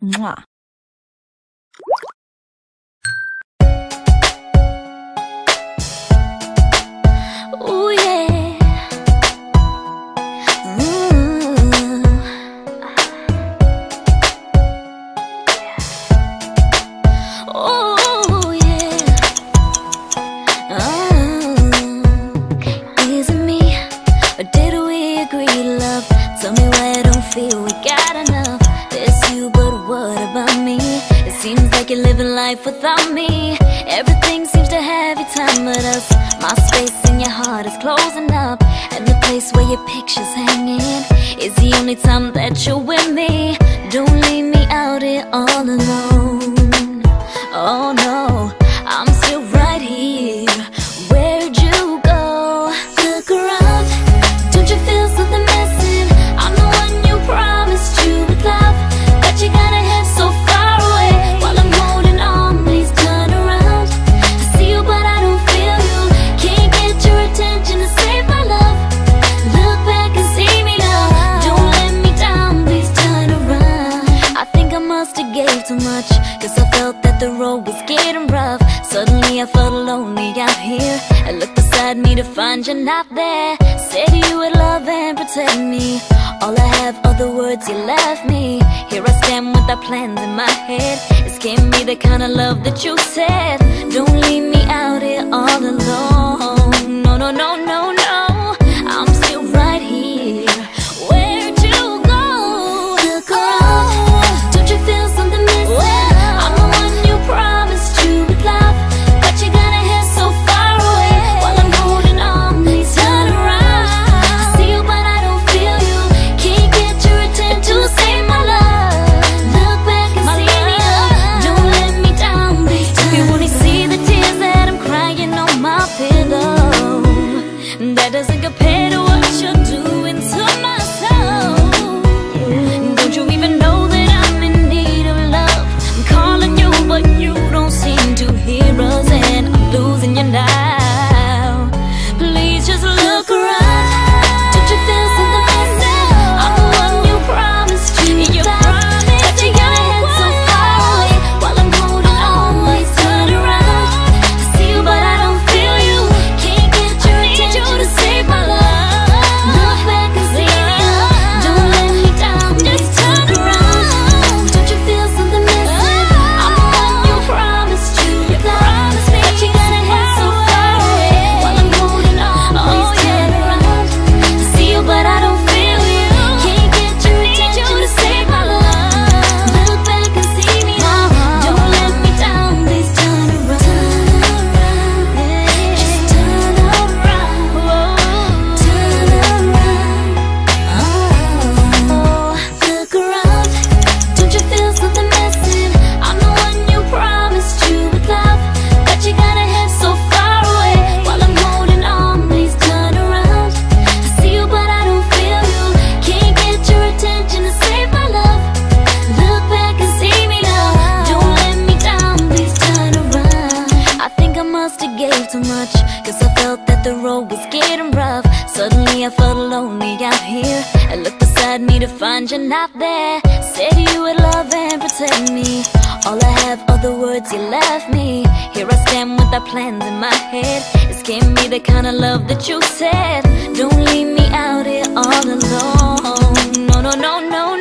嘛。like you're living life without me. Everything seems to have your time with us. My space in your heart is closing up. And the place where your picture's hanging Is the only time that you're with me. Don't leave me out here all alone. Oh no. me out here I looked beside me to find you're not there. Said you would love and protect me. All I have are the words you left me. Here I stand with our plans in my head. It's giving me the kind of love that you said. Don't leave me out here all alone. No, no, no, no, no me to find you not there. Said you would love and protect me. All I have are the words you left me. Here I stand with the plans in my head. It's giving me the kind of love that you said. Don't leave me out here all alone. No, no, no, no, no